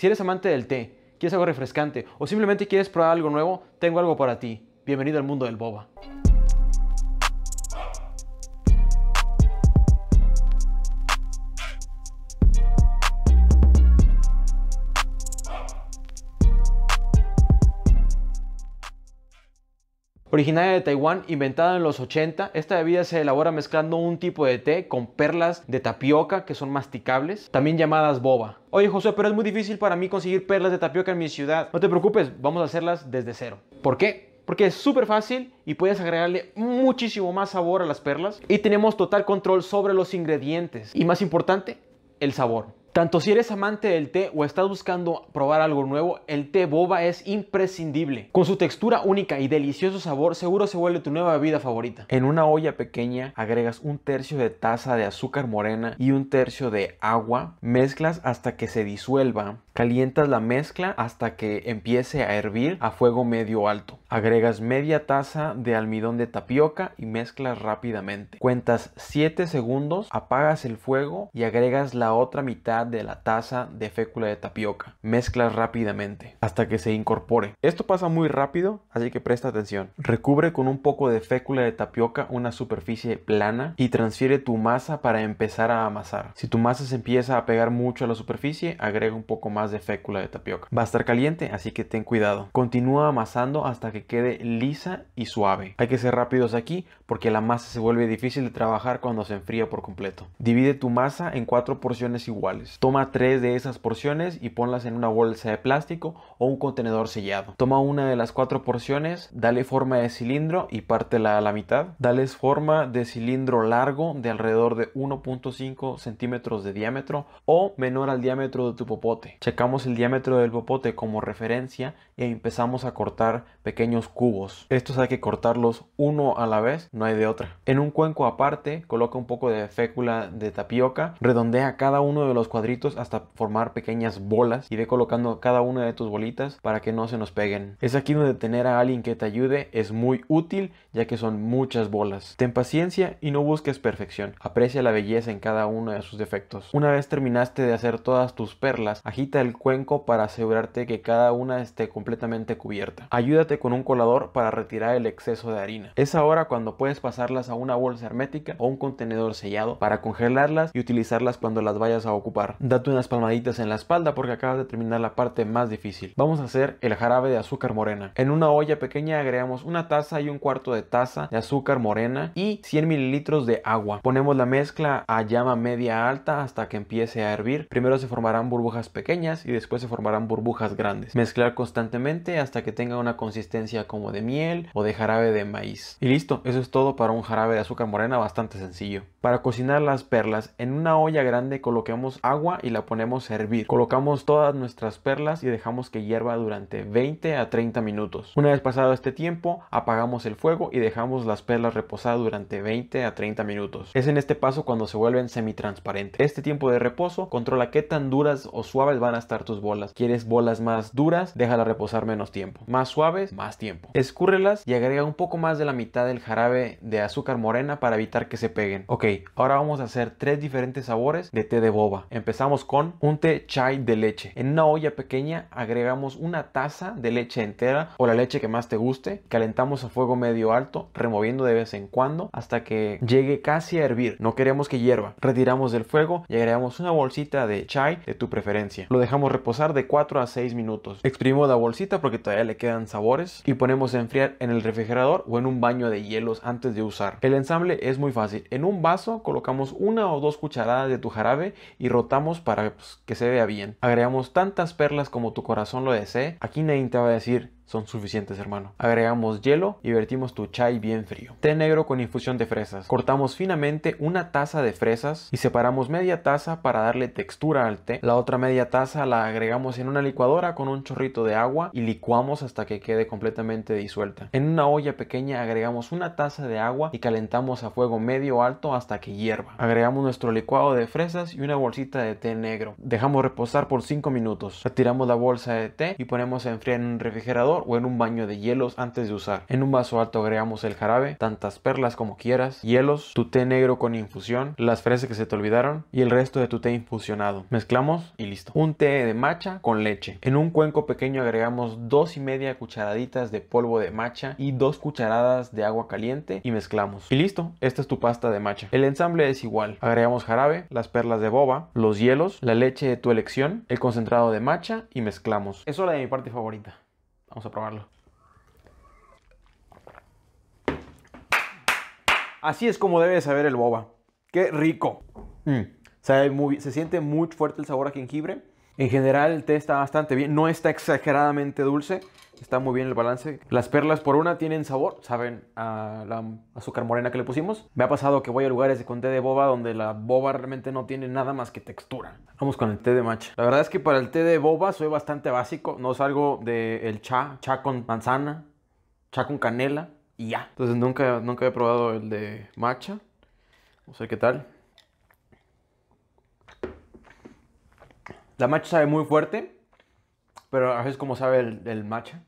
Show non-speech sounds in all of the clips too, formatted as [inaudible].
Si eres amante del té, quieres algo refrescante o simplemente quieres probar algo nuevo, tengo algo para ti. Bienvenido al mundo del boba. Originaria de Taiwán, inventada en los 80, esta bebida se elabora mezclando un tipo de té con perlas de tapioca que son masticables, también llamadas boba. Oye José, pero es muy difícil para mí conseguir perlas de tapioca en mi ciudad. No te preocupes, vamos a hacerlas desde cero. ¿Por qué? Porque es súper fácil y puedes agregarle muchísimo más sabor a las perlas. Y tenemos total control sobre los ingredientes. Y más importante, el sabor. Tanto si eres amante del té o estás buscando probar algo nuevo, el té boba es imprescindible. Con su textura única y delicioso sabor, seguro se vuelve tu nueva bebida favorita. En una olla pequeña agregas un tercio de taza de azúcar morena y un tercio de agua. Mezclas hasta que se disuelva. Calientas la mezcla hasta que empiece a hervir a fuego medio alto. Agregas media taza de almidón de tapioca y mezclas rápidamente. Cuentas 7 segundos, apagas el fuego y agregas la otra mitad de la taza de fécula de tapioca. Mezclas rápidamente hasta que se incorpore. Esto pasa muy rápido, así que presta atención. Recubre con un poco de fécula de tapioca una superficie plana y transfiere tu masa para empezar a amasar. Si tu masa se empieza a pegar mucho a la superficie, agrega un poco más de fécula de tapioca. Va a estar caliente, así que ten cuidado. Continúa amasando hasta que quede lisa y suave. Hay que ser rápidos aquí porque la masa se vuelve difícil de trabajar cuando se enfría por completo. Divide tu masa en cuatro porciones iguales. Toma tres de esas porciones y ponlas en una bolsa de plástico o un contenedor sellado. Toma una de las cuatro porciones, dale forma de cilindro y pártela a la mitad. Dales forma de cilindro largo de alrededor de 1.5 centímetros de diámetro o menor al diámetro de tu popote. Checamos el diámetro del popote como referencia y empezamos a cortar pequeños cubos. Estos hay que cortarlos uno a la vez, no hay de otra. En un cuenco aparte, coloca un poco de fécula de tapioca, redondea cada uno de los cuadritos hasta formar pequeñas bolas y ve colocando cada una de tus bolitas para que no se nos peguen. Es aquí donde tener a alguien que te ayude es muy útil ya que son muchas bolas. Ten paciencia y no busques perfección. Aprecia la belleza en cada uno de sus defectos. Una vez terminaste de hacer todas tus perlas, agita el cuenco para asegurarte que cada una esté completamente cubierta. Ayúdate con un colador para retirar el exceso de harina. Es ahora cuando puedes pasarlas a una bolsa hermética o un contenedor sellado para congelarlas y utilizarlas cuando las vayas a ocupar. Date unas palmaditas en la espalda porque acabas de terminar la parte más difícil. Vamos a hacer el jarabe de azúcar morena. En una olla pequeña agregamos una taza y un cuarto de taza de azúcar morena y 100 mililitros de agua. Ponemos la mezcla a llama media alta hasta que empiece a hervir. Primero se formarán burbujas pequeñas y después se formarán burbujas grandes. Mezclar constantemente hasta que tenga una consistencia como de miel o de jarabe de maíz. Y listo, eso es todo para un jarabe de azúcar morena bastante sencillo. Para cocinar las perlas, en una olla grande coloquemos agua y la ponemos a hervir. Colocamos todas nuestras perlas y dejamos que hierva durante 20 a 30 minutos. Una vez pasado este tiempo, apagamos el fuego y dejamos las perlas reposar durante 20 a 30 minutos. Es en este paso cuando se vuelven semitransparentes. Este tiempo de reposo controla qué tan duras o suaves van a estar tus bolas. ¿Quieres bolas más duras? Déjala reposar menos tiempo. Más suaves, más tiempo. Escúrrelas y agrega un poco más de la mitad del jarabe de azúcar morena para evitar que se peguen. Ok, ahora vamos a hacer tres diferentes sabores de té de boba. Empezamos con un té chai de leche. En una olla pequeña agregamos una taza de leche entera o la leche que más te guste. Calentamos a fuego medio alto, removiendo de vez en cuando hasta que llegue casi a hervir. No queremos que hierva. Retiramos del fuego y agregamos una bolsita de chai de tu preferencia. Lo dejamos reposar de 4 a 6 minutos. Exprimimos la bolsita porque todavía le quedan sabores y ponemos a enfriar en el refrigerador o en un baño de hielos antes de usar. El ensamble es muy fácil. En un vaso colocamos una o dos cucharadas de tu jarabe y rotamos para pues, que se vea bien. Agregamos tantas perlas como tu corazón lo desee. Aquí nadie te va a decir son suficientes, hermano. Agregamos hielo y vertimos tu chai bien frío. Té negro con infusión de fresas. Cortamos finamente una taza de fresas y separamos media taza para darle textura al té. La otra media taza la agregamos en una licuadora con un chorrito de agua y licuamos hasta que quede completamente disuelta. En una olla pequeña agregamos una taza de agua y calentamos a fuego medio alto hasta que hierva. Agregamos nuestro licuado de fresas y una bolsita de té negro. Dejamos reposar por 5 minutos. Retiramos la bolsa de té y ponemos a enfriar en un refrigerador o en un baño de hielos antes de usar. En un vaso alto agregamos el jarabe, tantas perlas como quieras, hielos, tu té negro con infusión, las fresas que se te olvidaron y el resto de tu té infusionado. Mezclamos y listo. Un té de matcha con leche. En un cuenco pequeño agregamos dos y media cucharaditas de polvo de matcha y dos cucharadas de agua caliente y mezclamos. Y listo, esta es tu pasta de matcha. El ensamble es igual. Agregamos jarabe, las perlas de boba, los hielos, la leche de tu elección, el concentrado de matcha y mezclamos. Es hora de mi parte favorita. Vamos a probarlo. Así es como debe saber el boba. ¡Qué rico! Mm, se siente muy fuerte el sabor a jengibre. En general el té está bastante bien. No está exageradamente dulce. Está muy bien el balance. Las perlas por una tienen sabor. Saben a la azúcar morena que le pusimos. Me ha pasado que voy a lugares con té de boba donde la boba realmente no tiene nada más que textura. Vamos con el té de matcha. La verdad es que para el té de boba soy bastante básico. No salgo del cha. Cha con manzana. Cha con canela. Y ya. Entonces nunca, nunca he probado el de matcha. Vamos a ver qué tal. La matcha sabe muy fuerte, pero a veces como sabe el, matcha.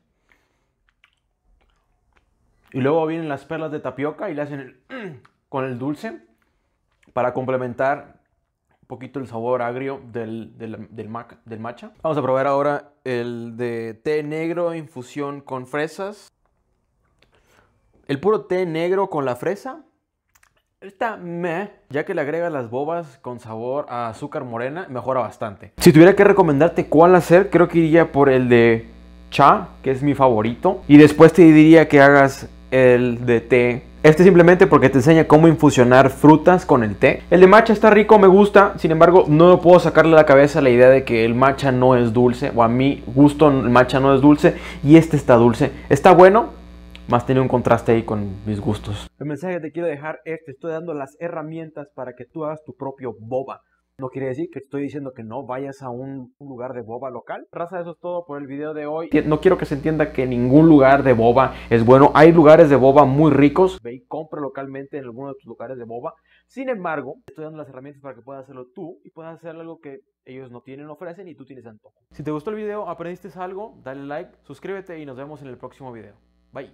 Y luego vienen las perlas de tapioca y le hacen [clears throat] con el dulce para complementar un poquito el sabor agrio del, del, del, del matcha. Vamos a probar ahora el de té negro infusión con fresas. El puro té negro con la fresa esta me, ya que le agrega las bobas con sabor a azúcar morena, mejora bastante. Si tuviera que recomendarte cuál hacer, creo que iría por el de cha, que es mi favorito. Y después te diría que hagas el de té. Este simplemente porque te enseña cómo infusionar frutas con el té. El de matcha está rico, me gusta. Sin embargo, no puedo sacarle a la cabeza la idea de que el matcha no es dulce. O a mi gusto el matcha no es dulce. Y este está dulce. Está bueno, más tiene un contraste ahí con mis gustos. El mensaje que te quiero dejar es, te estoy dando las herramientas para que tú hagas tu propio boba. No quiere decir que estoy diciendo que no vayas a un, lugar de boba local. Raza, eso es todo por el video de hoy. No quiero que se entienda que ningún lugar de boba es bueno. Hay lugares de boba muy ricos. Ve y compra localmente en alguno de tus lugares de boba. Sin embargo, estoy dando las herramientas para que puedas hacerlo tú y puedas hacer algo que ellos no tienen, ofrecen y tú tienes antojo. Si te gustó el video, aprendiste algo, dale like, suscríbete y nos vemos en el próximo video. Bye.